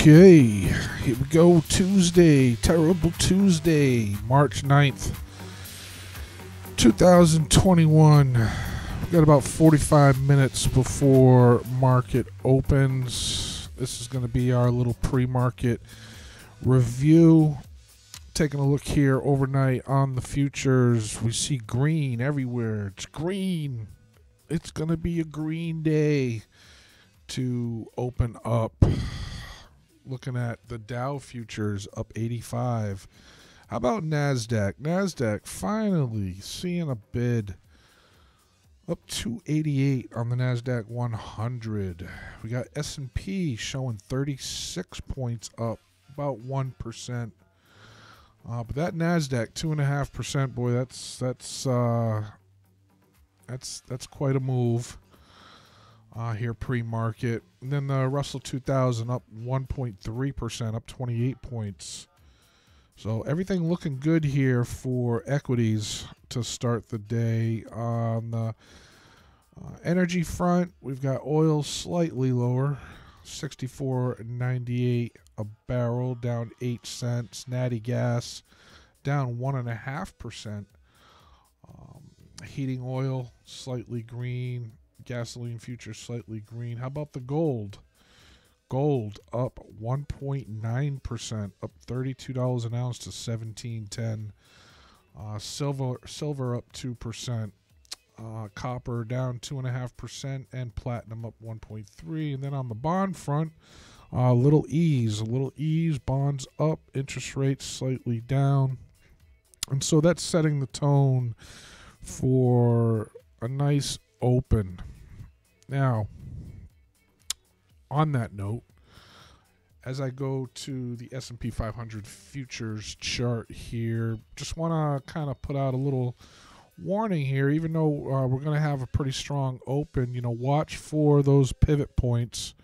Okay, here we go. Tuesday, terrible Tuesday, March 9th, 2021. We've got about 45 minutes before market opens. This is going to be our little pre market review. Taking a look here overnight on the futures, we see green everywhere. It's green. It's going to be a green day to open up looking at the Dow futures up 85. How about Nasdaq? Nasdaq finally seeing a bid up 288 on the Nasdaq 100. We got S&P showing 36 points up, about one percent. Uh, but that Nasdaq two and a half percent, boy, that's that's uh, that's that's quite a move uh, here pre-market. And then the Russell 2000 up 1.3%, up 28 points. So everything looking good here for equities to start the day. On the uh, energy front, we've got oil slightly lower, 64.98 a barrel, down 8 cents. Natty gas down 1.5%. Um, heating oil slightly green, gasoline futures slightly green. How about the gold? Gold up 1.9%, up $32 an ounce to 1710. Uh, silver silver up 2%. Uh, copper down 2.5%, and platinum up 1.3 And then on the bond front, a uh, little ease, a little ease, bonds up, interest rates slightly down. And so that's setting the tone for a nice open. Now, on that note, as I go to the S&P 500 futures chart here, just want to kind of put out a little warning here. Even though uh, we're going to have a pretty strong open, you know, watch for those pivot points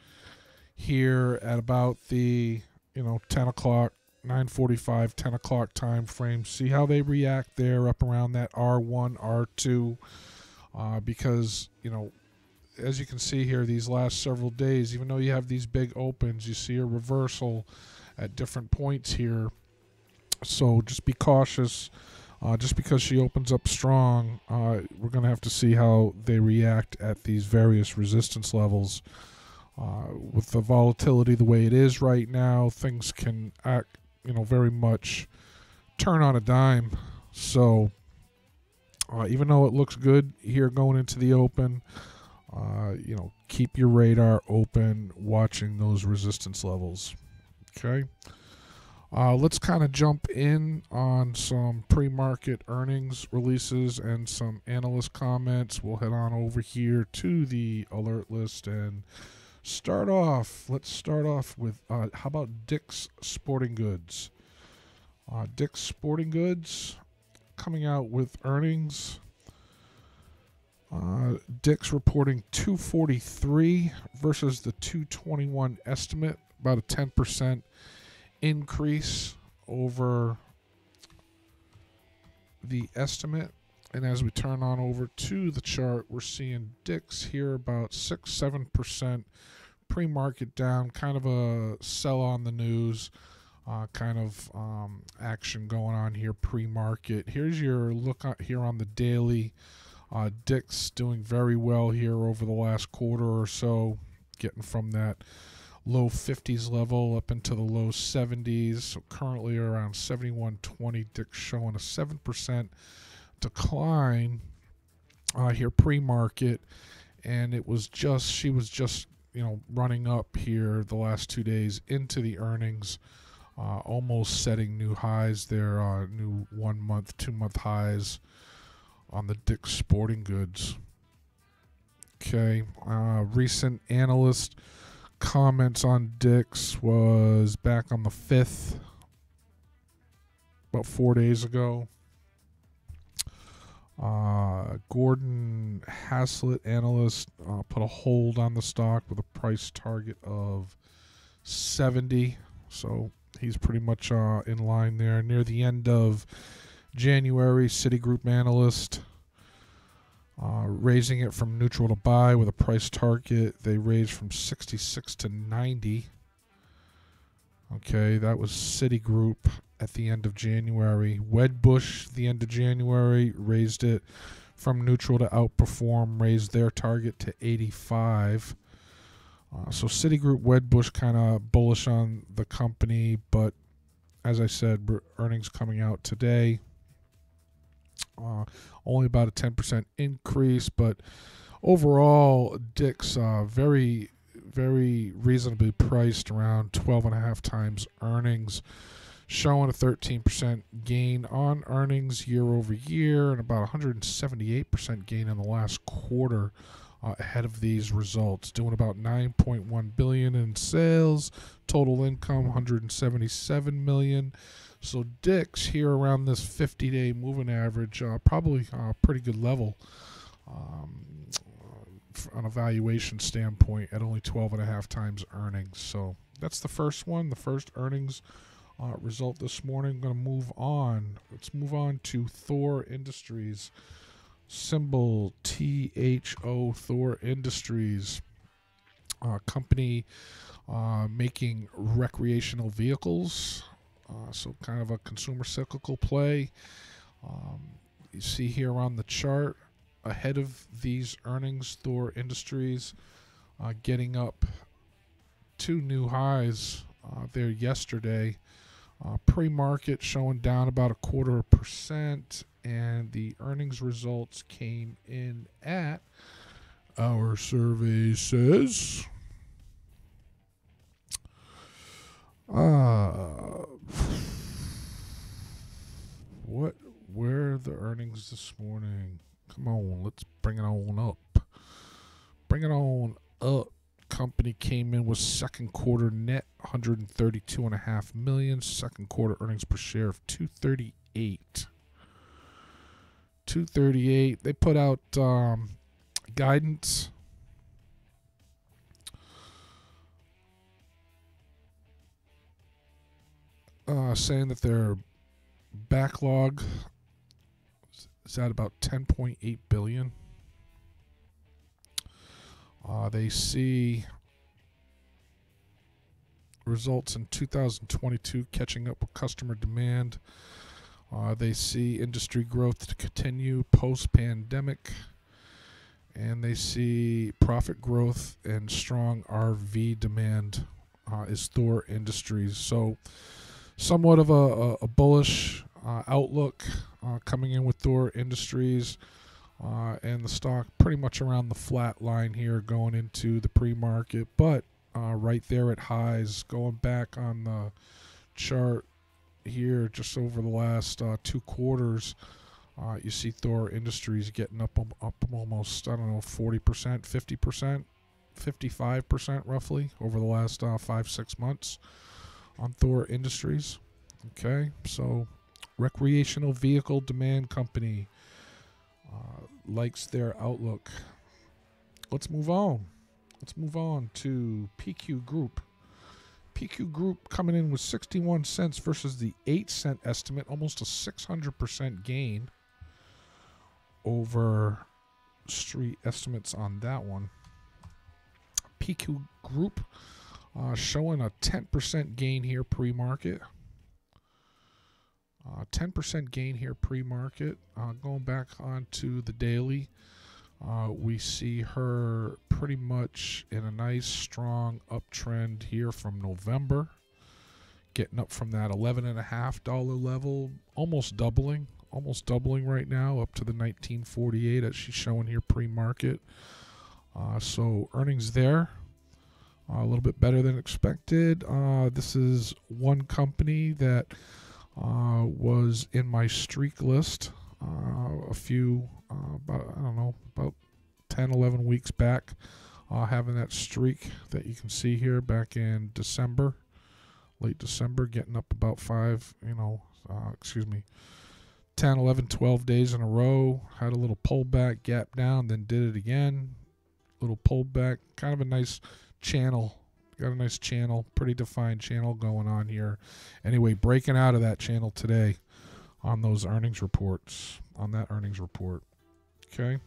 here at about the you know 10 o'clock 9:45 10 o'clock time frame see how they react there up around that r1 r2 uh, because you know as you can see here, these last several days, even though you have these big opens, you see a reversal at different points here. So just be cautious. Uh, just because she opens up strong, uh, we're going to have to see how they react at these various resistance levels. Uh, with the volatility the way it is right now, things can act, you know, very much turn on a dime. So uh, even though it looks good here going into the open, uh, you know, keep your radar open, watching those resistance levels. Okay. Uh, let's kind of jump in on some pre market earnings releases and some analyst comments. We'll head on over here to the alert list and start off. Let's start off with uh, how about Dick's Sporting Goods? Uh, Dick's Sporting Goods coming out with earnings Dick's reporting 243 versus the 221 estimate, about a 10% increase over the estimate. And as we turn on over to the chart, we're seeing Dick's here about 6 7% pre market down, kind of a sell on the news. Uh, kind of um, action going on here pre market. Here's your look here on the daily. Uh, Dick's doing very well here over the last quarter or so, getting from that low 50s level up into the low 70s. So currently around 71.20. Dick's showing a 7% decline uh, here pre-market, and it was just she was just you know running up here the last two days into the earnings. Uh, almost setting new highs there, uh, new one month, two month highs on the Dick's Sporting Goods. Okay, uh, recent analyst comments on Dick's was back on the 5th, about four days ago. Uh, Gordon Haskett, analyst, uh, put a hold on the stock with a price target of 70. So he's pretty much uh, in line there. Near the end of January, Citigroup analyst, uh, raising it from neutral to buy with a price target. They raised from 66 to 90. Okay, that was Citigroup at the end of January. Wedbush, the end of January, raised it from neutral to outperform, raised their target to 85. Uh, so Citigroup, Wedbush, kind of bullish on the company, but as I said, earnings coming out today. Uh, only about a 10% increase, but overall, Dick's uh, very, very reasonably priced around 12 and a half times earnings, showing a 13% gain on earnings year over year and about 178% gain in the last quarter uh, ahead of these results, doing about 9.1 billion in sales, total income 177 million. So Dick's here around this 50-day moving average, uh, probably a uh, pretty good level um, on a valuation standpoint at only 12 and a half times earnings. So that's the first one, the first earnings uh, result this morning. I'm going to move on. Let's move on to Thor Industries symbol THO Thor Industries, uh, company uh, making recreational vehicles. Uh, so, kind of a consumer cyclical play. Um, you see here on the chart, ahead of these earnings, Thor Industries uh, getting up two new highs uh, there yesterday. Uh, Pre market showing down about a quarter of a percent and the earnings results came in at our survey says uh what where are the earnings this morning come on let's bring it on up bring it on up company came in with second quarter net 132 and a half million second quarter earnings per share of 238 238. They put out um, guidance. Uh, saying that their backlog is at about 10.8 billion. Uh, they see results in 2022 catching up with customer demand uh, they see industry growth to continue post pandemic, and they see profit growth and strong RV demand uh, is Thor Industries. So, somewhat of a, a, a bullish uh, outlook uh, coming in with Thor Industries. Uh, and the stock pretty much around the flat line here going into the pre market, but uh, right there at highs. Going back on the chart, here just over the last uh, two quarters, uh, you see Thor Industries getting up up almost I don't know 40%, 50%, 55% roughly over the last five six months on Thor Industries. Okay, so recreational vehicle demand company uh, likes their outlook. Let's move on. Let's move on to PQ Group. PQ Group coming in with 61 cents versus the 8 cent estimate, almost a 600% gain over street estimates on that one. PQ Group uh, showing a 10% gain here pre market. Uh, 10% gain here pre market. Uh, going back onto the daily. Uh, we see her pretty much in a nice strong uptrend here from November, getting up from that $11.5 level, almost doubling, almost doubling right now up to the 1948 as she's showing here pre-market. Uh, so earnings there uh, a little bit better than expected. Uh, this is one company that uh, was in my streak list uh, a few, uh, about, I don't know, about 10, 11 weeks back, uh, having that streak that you can see here back in December, late December, getting up about five, you know, excuse me, 10, 11, 12 days in a row. Had a little pullback, gap down, then did it again. Little pullback, kind of a nice channel. Got a nice channel, pretty defined channel going on here. Anyway, breaking out of that channel today on those earnings reports, on that earnings report. Okay.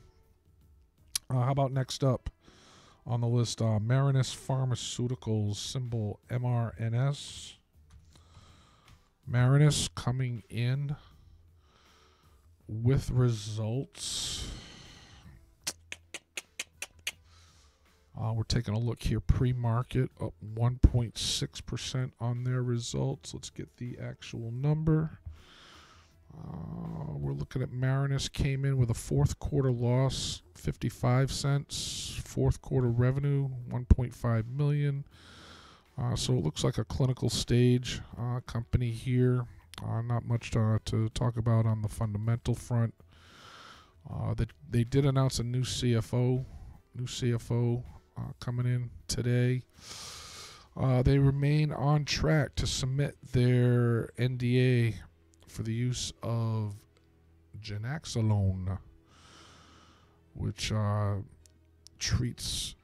Uh, how about next up on the list? Uh, Marinus Pharmaceuticals, symbol MRNS. Marinus coming in with results. Uh, we're taking a look here. Pre-market up 1.6% on their results. Let's get the actual number. Uh, we're looking at Marinus came in with a fourth quarter loss, 55 cents. Fourth quarter revenue, 1.5 million. Uh, so it looks like a clinical stage uh, company here. Uh, not much to, to, talk about on the fundamental front. Uh, they, they did announce a new CFO, new CFO uh, coming in today. Uh, they remain on track to submit their NDA for the use of ganaxolone, which uh, treats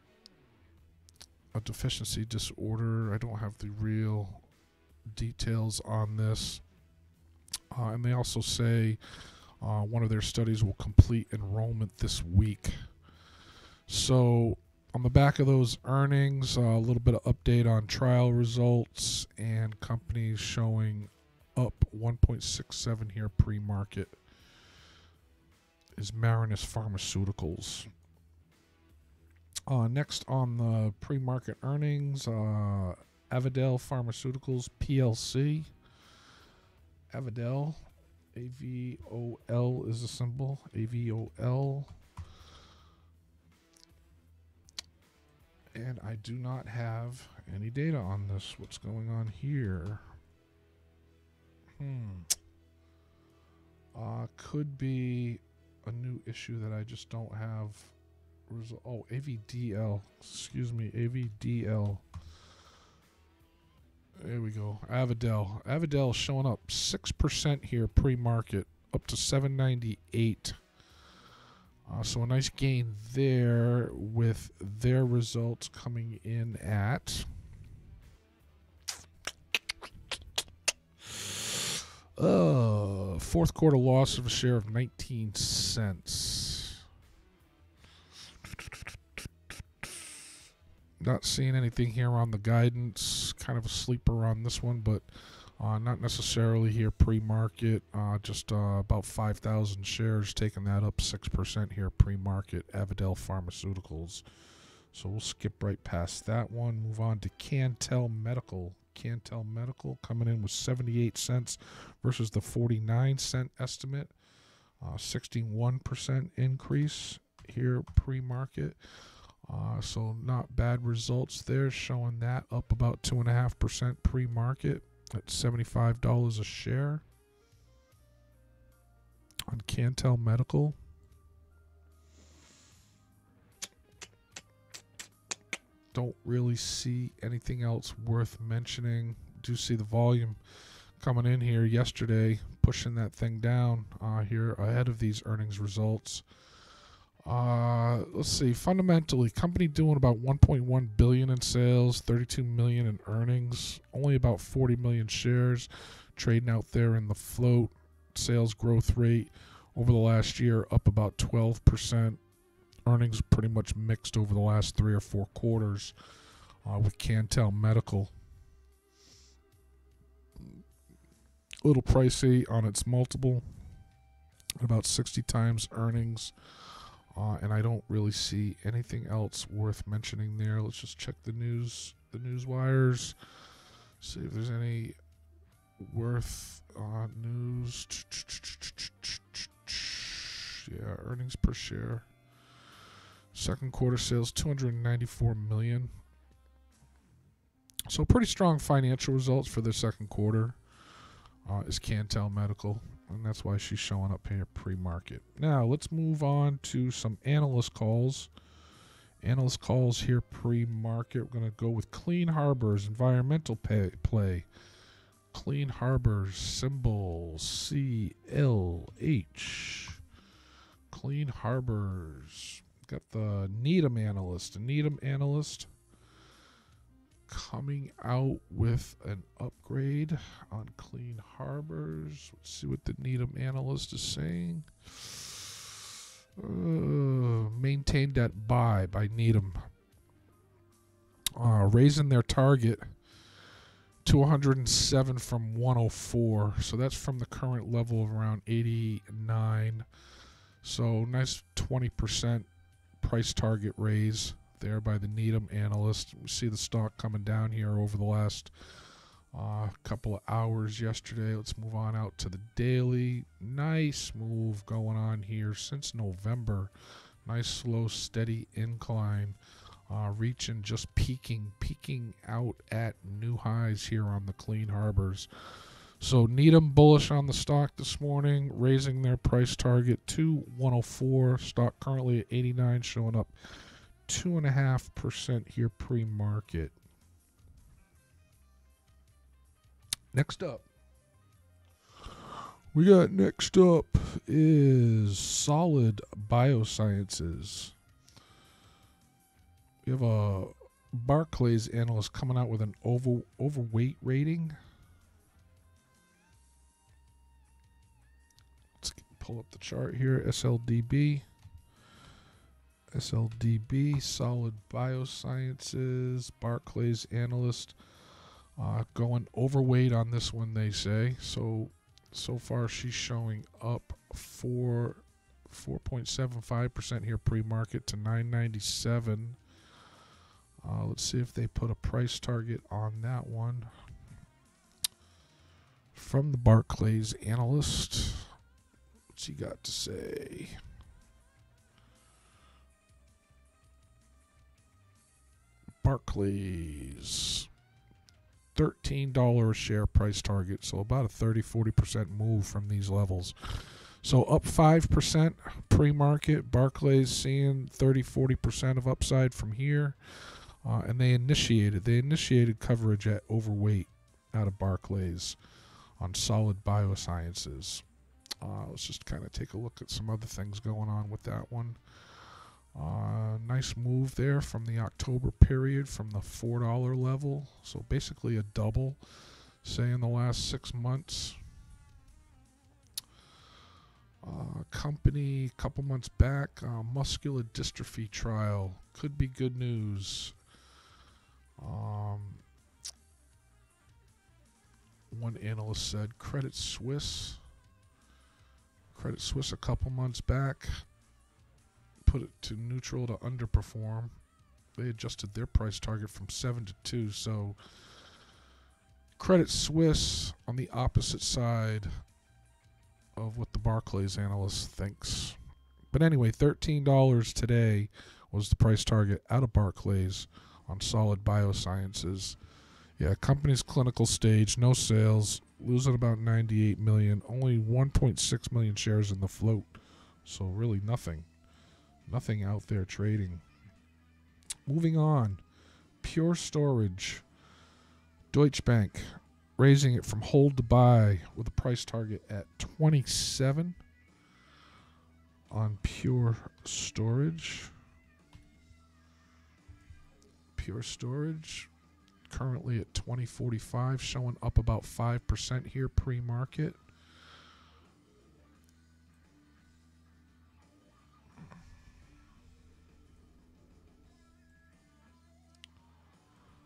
a deficiency disorder. I don't have the real details on this. Uh, and they also say uh, one of their studies will complete enrollment this week. So, on the back of those earnings, uh, a little bit of update on trial results and companies showing up 1.67 here pre market is Marinus Pharmaceuticals. Uh, next on the pre market earnings, uh, Avadel Pharmaceuticals PLC. Avadel, A V O L is a symbol. A V O L. And I do not have any data on this. What's going on here? Hmm. Uh, could be a new issue that I just don't have. Resol- oh, AVDL. Excuse me, AVDL. There we go. Avadel. Avadel showing up 6% here pre market, up to 798. Uh, so a nice gain there with their results coming in at. Uh, fourth quarter loss of a share of 19 cents. Not seeing anything here on the guidance. Kind of a sleeper on this one, but uh, not necessarily here pre-market. Uh, just uh, about 5,000 shares, taking that up 6% here pre-market. Avadel Pharmaceuticals. So we'll skip right past that one. Move on to Cantel Medical. Cantel Medical coming in with 78 cents versus the 49 cent estimate. Uh, 61% increase here pre-market. Uh, so not bad results there, showing that up about 2.5% pre-market at $75 a share on Cantel Medical. Don't really see anything else worth mentioning. Do see the volume coming in here yesterday, pushing that thing down uh, here ahead of these earnings results. Uh, let's see. Fundamentally, company doing about 1.1 billion in sales, 32 million in earnings, only about 40 million shares trading out there in the float. Sales growth rate over the last year up about 12%. Earnings pretty much mixed over the last three or four quarters uh, with Cantel Medical. A little pricey on its multiple, about 60 times earnings. Uh, and I don't really see anything else worth mentioning there. Let's just check the news, the news wires, see if there's any worth uh, news. Yeah, earnings per share. Second quarter sales 294 million. So pretty strong financial results for the second quarter. Uh, is Cantel Medical and that's why she's showing up here pre-market. Now let's move on to some analyst calls. Analyst calls here pre-market. We're going to go with Clean Harbors environmental pay, play. Clean Harbors symbol C L H. Clean Harbors. Got the Needham analyst. Needham analyst coming out with an upgrade on Clean Harbors. Let's see what the Needham analyst is saying. Uh, maintained at buy by Needham. Uh, raising their target to 107 from 104. So that's from the current level of around 89. So nice 20% price target raise there by the Needham analyst. We see the stock coming down here over the last uh, couple of hours yesterday. Let's move on out to the daily. Nice move going on here since November. Nice slow steady incline uh, reaching just peaking, peaking out at new highs here on the clean harbors. So Needham bullish on the stock this morning, raising their price target to 104. Stock currently at 89, showing up two and a half percent here pre-market. Next up, we got next up is Solid Biosciences we have a Barclays analyst coming out with an over overweight rating. Let's pull up the chart here. SLDB. SLDB, Solid Biosciences, Barclays analyst, uh, going overweight on this one. They say so. So far, she's showing up for 4.75 percent here pre-market to 997. Uh, let's see if they put a price target on that one. From the Barclays analyst, what's he got to say? Barclays. $13 share price target, so about a 30 40% move from these levels. So up 5% pre market. Barclays seeing 30 40% of upside from here. Uh, and they initiated they initiated coverage at overweight out of Barclays on solid biosciences. Uh, let's just kind of take a look at some other things going on with that one. Uh, nice move there from the October period from the four dollar level, so basically a double, say in the last six months. Uh, company a couple months back, uh, muscular dystrophy trial could be good news. Um, one analyst said Credit Suisse, Credit Suisse a couple months back put it to neutral to underperform. They adjusted their price target from 7 to 2, so Credit Suisse on the opposite side of what the Barclays analyst thinks. But anyway, $13 today was the price target out of Barclays on Solid Biosciences. Yeah, company's clinical stage, no sales, losing about 98 million, only 1.6 million shares in the float. So really nothing. Nothing out there trading. Moving on. Pure Storage. Deutsche Bank raising it from hold to buy with a price target at 27 on Pure Storage. Pure Storage currently at 2045, showing up about 5% here pre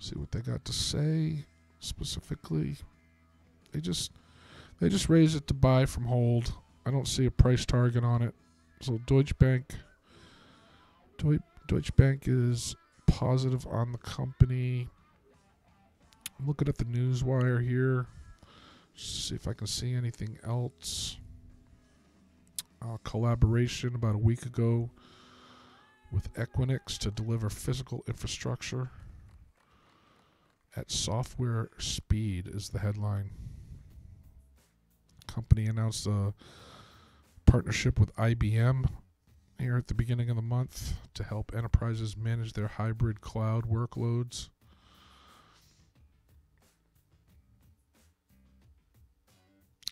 See what they got to say specifically. They just they just raise it to buy from hold. I don't see a price target on it. So Deutsche Bank Deutsche Bank is positive on the company. I'm looking at the news wire here. See if I can see anything else. Uh, collaboration about a week ago with Equinix to deliver physical infrastructure at software speed is the headline. Company announced a partnership with IBM here at the beginning of the month to help enterprises manage their hybrid cloud workloads.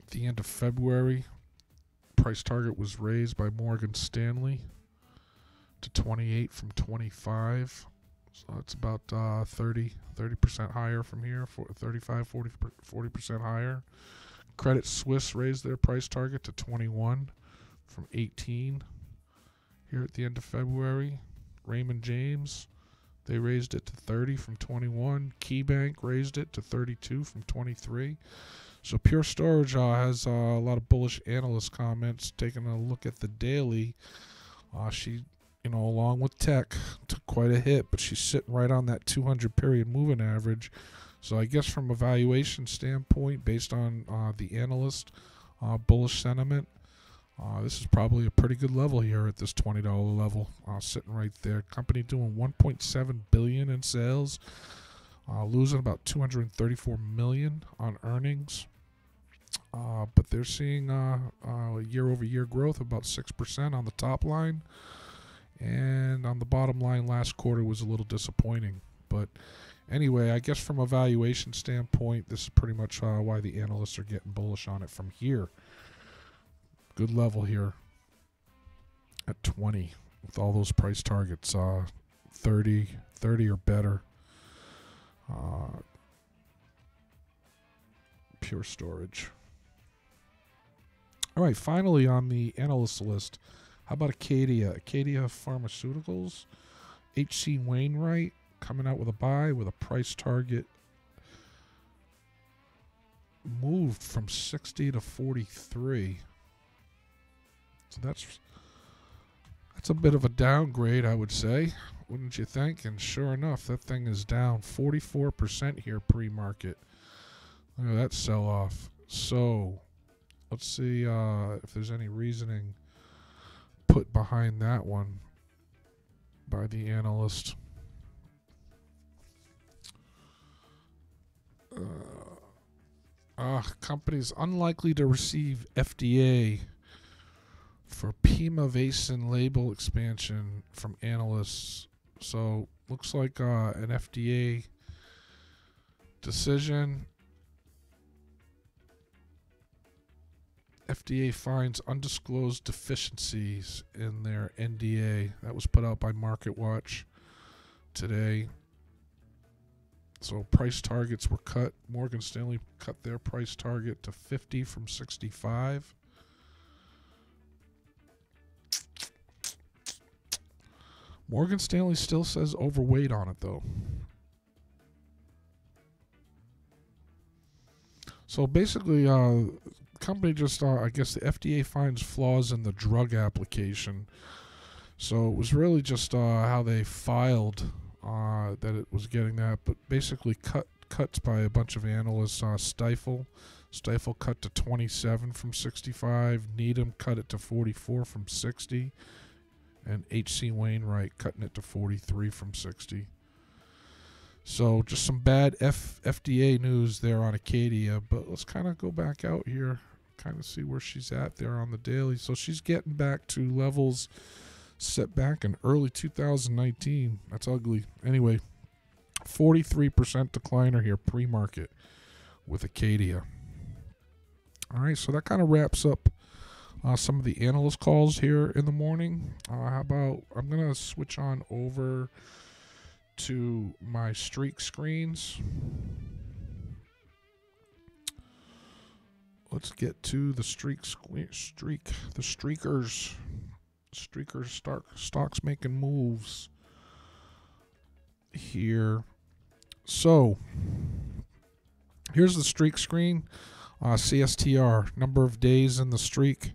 At the end of February, price target was raised by Morgan Stanley to 28 from 25. So it's about uh, 30 percent higher from here, for 35 40 percent higher. Credit Suisse raised their price target to 21 from 18 here at the end of February. Raymond James They raised it to 30 from 21. KeyBanc raised it to 32 from 23. So Pure Storage uh, has uh, a lot of bullish analyst comments. Taking a look at the daily, uh, she, you know, along with tech, took quite a hit, but she's sitting right on that 200 period moving average. So I guess from a valuation standpoint, based on uh, the analyst uh, bullish sentiment, uh, this is probably a pretty good level here at this twenty dollar level, uh, sitting right there. Company doing 1.7 billion in sales, uh, losing about 234 million on earnings. Uh, but they're seeing year-over-year growth about six percent on the top line, and on the bottom line, last quarter was a little disappointing. But anyway, I guess from a valuation standpoint, this is pretty much why the analysts are getting bullish on it from here. Good level here at 20 with all those price targets. Uh, 30, 30 or better. Uh, pure storage. All right, finally on the analyst list, how about Acadia? Acadia Pharmaceuticals, H.C. Wainwright coming out with a buy with a price target moved from 60 to 43. So that's that's a bit of a downgrade, I would say, wouldn't you think? And sure enough, that thing is down 44% here pre-market. Look at that sell-off. So, let's see uh, if there's any reasoning put behind that one by the analyst. Uh, uh, companies unlikely to receive FDA for Pimavacin label expansion from analysts. So looks like uh, an FDA decision. FDA finds undisclosed deficiencies in their NDA. That was put out by MarketWatch today. So price targets were cut. Morgan Stanley cut their price target to 50 from 65. Morgan Stanley still says overweight on it, though. So basically, uh, company just, uh, I guess the FDA finds flaws in the drug application. So it was really just uh, how they filed uh, that it was getting that, but basically cut cuts by a bunch of analysts. Uh, Stifle, Stifel cut to 27 from 65. Needham cut it to 44 from 60 and H.C. Wainwright cutting it to 43 from 60. So just some bad F- FDA news there on Acadia, but let's kind of go back out here, kind of see where she's at there on the daily. So she's getting back to levels set back in early 2019. That's ugly. Anyway, 43% decliner here pre-market with Acadia. All right, so that kind of wraps up uh, some of the analyst calls here in the morning. Uh, how about I'm to switch on over to my streak screens. Let's get to the streak, streak, the streakers, streakers, stock, stocks making moves here. So here's the streak screen. Uh, CSTR, number of days in the streak.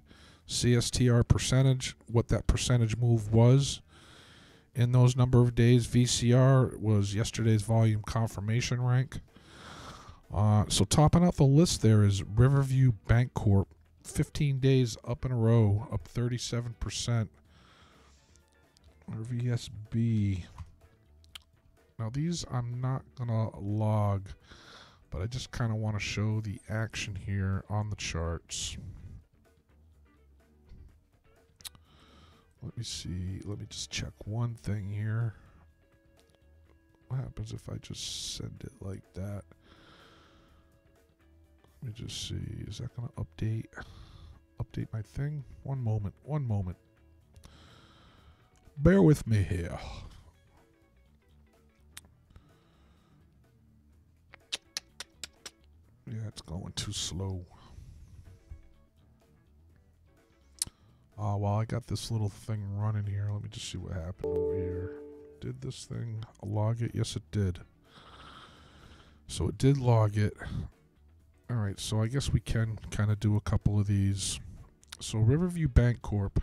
CSTR percentage, what that percentage move was in those number of days. VCR was yesterday's volume confirmation rank. Uh, so topping out the list there is Riverview Bancorp, 15 days up in a row, up 37%. RVSB. Now these I'm not gonna log, but I just kind of want to show the action here on the charts. Let me see. Let me just check one thing here. What happens if I just send it like that? Let me just see. Is that going to update? Update my thing? One moment. One moment. Bear with me here. Yeah, it's going too slow. Uh, while I got this little thing running here, let me just see what happened over here. Did this thing log it? Yes, it did. So it did log it. All right, so I guess we can kind of do a couple of these. So Riverview Bancorp.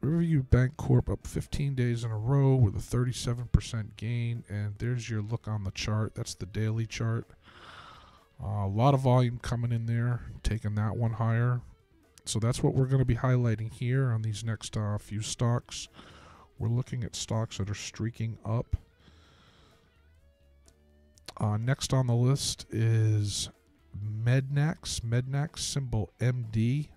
Riverview Bancorp up 15 days in a row with a 37% gain, and there's your look on the chart. That's the daily chart. Uh, a lot of volume coming in there, taking that one higher. So that's what we're going to be highlighting here on these next uh, few stocks. We're looking at stocks that are streaking up. Uh, next on the list is Mednax. Mednax symbol MD.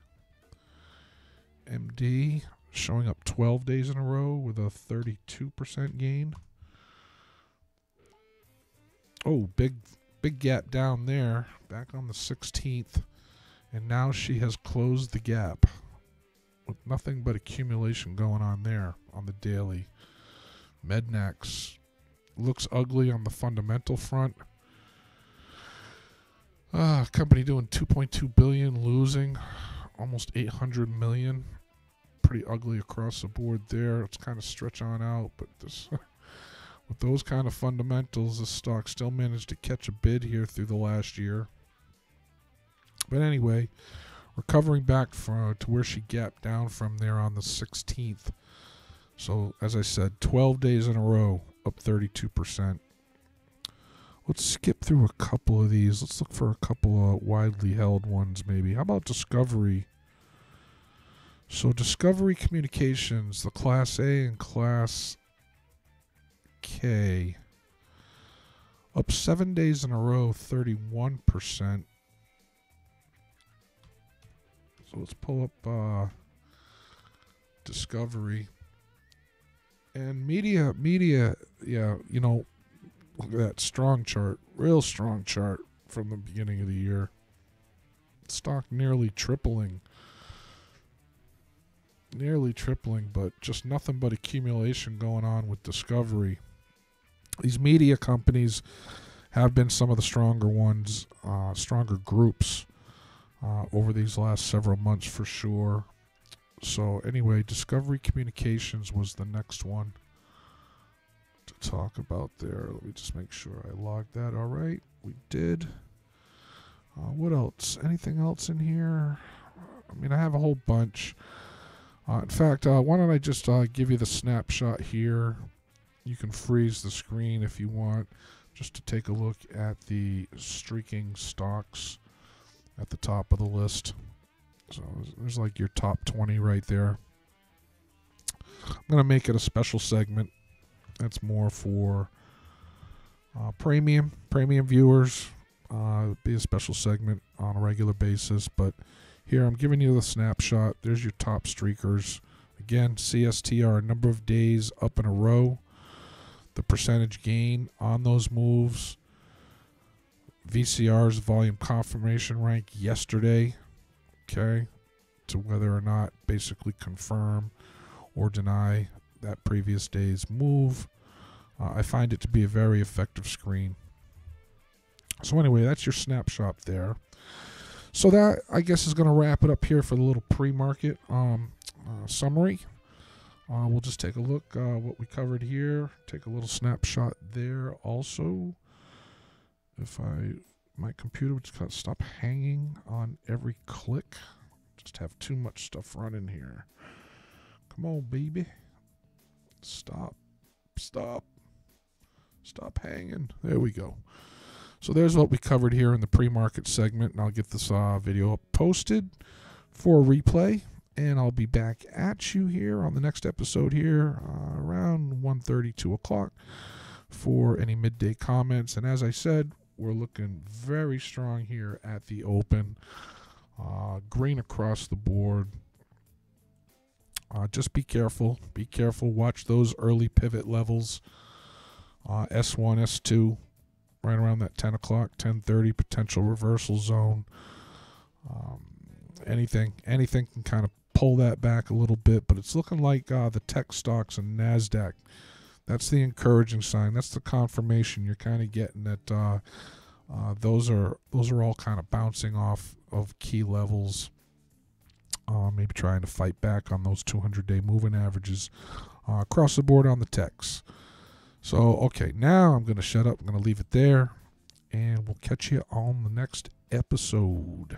MD showing up 12 days in a row with a 32% gain. Oh, big big gap down there, back on the 16th. And now she has closed the gap with nothing but accumulation going on there on the daily. Mednax looks ugly on the fundamental front. Uh, company doing 2.2 billion, losing almost 800 million. Pretty ugly across the board there. It's kind of stretch on out, but this with those kind of fundamentals, the stock still managed to catch a bid here through the last year. But anyway, recovering back from, to where she gapped down from there on the 16th. So, as I said, 12 days in a row, up 32%. Let's skip through a couple of these. Let's look for a couple of widely held ones, maybe. How about Discovery? So, Discovery Communications, the Class A and Class K, up seven days in a row, 31%. Let's pull up uh, Discovery and media. Media, yeah, you know, look at that strong chart, real strong chart from the beginning of the year. Stock nearly tripling, nearly tripling, but just nothing but accumulation going on with Discovery. These media companies have been some of the stronger ones, uh, stronger groups uh, over these last several months for sure. So, anyway, Discovery Communications was the next one to talk about there. Let me just make sure I logged that. All right, we did. Uh, what else? Anything else in here? I mean, I have a whole bunch. Uh, in fact, uh, why don't I just uh, give you the snapshot here? You can freeze the screen if you want, just to take a look at the streaking stocks at the top of the list. So there's like your top 20 right there. I'm going to make it a special segment. That's more for uh, premium premium viewers. Uh, be a special segment on a regular basis. But here I'm giving you the snapshot. There's your top streakers. Again, CSTR, number of days up in a row. The percentage gain on those moves VCR's volume confirmation rank yesterday, okay, to whether or not basically confirm or deny that previous day's move. Uh, I find it to be a very effective screen. So, anyway, that's your snapshot there. So, that I guess is going to wrap it up here for the little pre market um, uh, summary. Uh, we'll just take a look uh, what we covered here. Take a little snapshot there also if I my computer would just stop hanging on every click. Just have too much stuff running here. Come on, baby. Stop. Stop. Stop hanging. There we go. So there's what we covered here in the pre-market segment, and I'll get this uh, video posted for replay, and I'll be back at you here on the next episode here uh, around 1.30, 2 o'clock for any midday comments. And as I said, we're looking very strong here at the open. Uh, green across the board. Uh, just be careful. Be careful. Watch those early pivot levels. Uh, S1, S2, right around that 10 o'clock, 10:30 potential reversal zone. Um, anything, anything can kind of pull that back a little bit, but it's looking like uh, the tech stocks and Nasdaq that's the encouraging sign. That's the confirmation you're kind of getting that uh, uh, those are those are all kind of bouncing off of key levels. Uh, maybe trying to fight back on those 200-day moving averages uh, across the board on the techs. So, okay, now I'm going to shut up. I'm going to leave it there, and we'll catch you on the next episode.